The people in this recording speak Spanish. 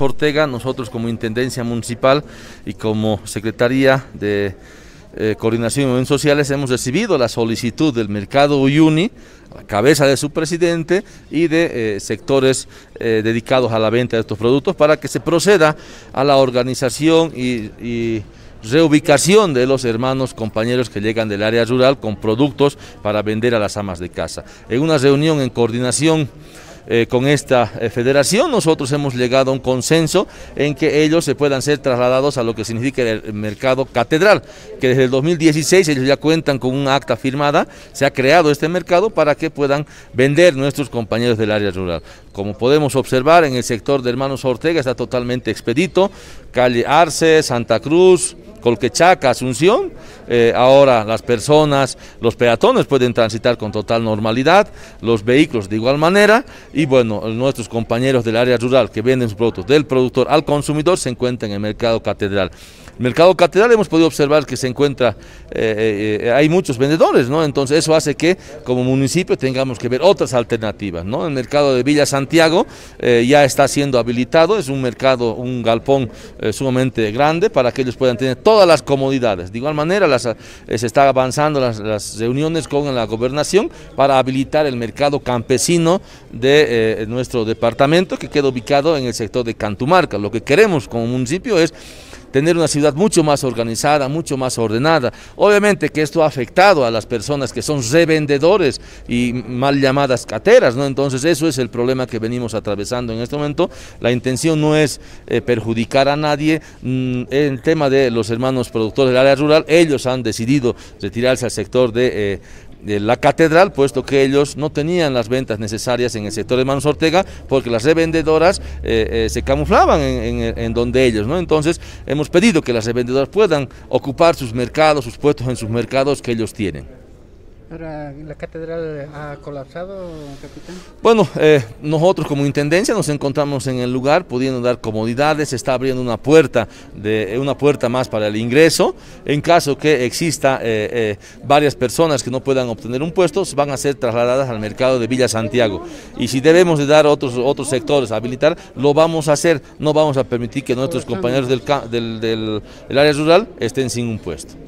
Ortega, nosotros como Intendencia Municipal y como Secretaría de eh, Coordinación y Movimientos Sociales hemos recibido la solicitud del Mercado Uyuni, a la cabeza de su presidente y de eh, sectores eh, dedicados a la venta de estos productos para que se proceda a la organización y reubicación de los hermanos compañeros que llegan del área rural con productos para vender a las amas de casa. En una reunión en coordinación eh, con esta eh, federación, nosotros hemos llegado a un consenso en que ellos se puedan ser trasladados a lo que significa el mercado catedral, que desde el 2016 ellos ya cuentan con un acta firmada, se ha creado este mercado para que puedan vender nuestros compañeros del área rural. Como podemos observar, en el sector de Hermanos Ortega está totalmente expedito, calle Arce, Santa Cruz, Colquechaca, Asunción, eh, ahora las personas, los peatones pueden transitar con total normalidad, los vehículos de igual manera y bueno, nuestros compañeros del área rural que venden sus productos del productor al consumidor se encuentran en el mercado catedral. Mercado Catedral hemos podido observar que se encuentra, eh, eh, hay muchos vendedores, ¿no? Entonces eso hace que como municipio tengamos que ver otras alternativas. El mercado de Villa Santiago eh, ya está siendo habilitado, es un mercado, un galpón sumamente grande para que ellos puedan tener todas las comodidades. De igual manera se está avanzando las, reuniones con la gobernación para habilitar el mercado campesino de nuestro departamento que queda ubicado en el sector de Cantumarca. Lo que queremos como municipio es tener una ciudad mucho más organizada, mucho más ordenada. Obviamente que esto ha afectado a las personas que son revendedores y mal llamadas cateras, ¿no? Entonces eso es el problema que venimos atravesando en este momento. La intención no es eh, perjudicar a nadie. Mm, el tema de los hermanos productores del área rural, ellos han decidido retirarse al sector de... Eh, de la catedral, puesto que ellos no tenían las ventas necesarias en el sector de Manos Ortega, porque las revendedoras eh, eh, se camuflaban en, en, donde ellos, ¿no? Entonces hemos pedido que las revendedoras puedan ocupar sus mercados, sus puestos en sus mercados que ellos tienen. Ahora, ¿la catedral ha colapsado, capitán? Bueno, eh, nosotros como intendencia nos encontramos en el lugar pudiendo dar comodidades, se está abriendo una puerta, de, una puerta más para el ingreso. En caso que exista eh, eh, varias personas que no puedan obtener un puesto, van a ser trasladadas al mercado de Villa Santiago. Y si debemos de dar otros, otros sectores a habilitar, lo vamos a hacer. No vamos a permitir que nuestros compañeros del, del, del área rural estén sin un puesto.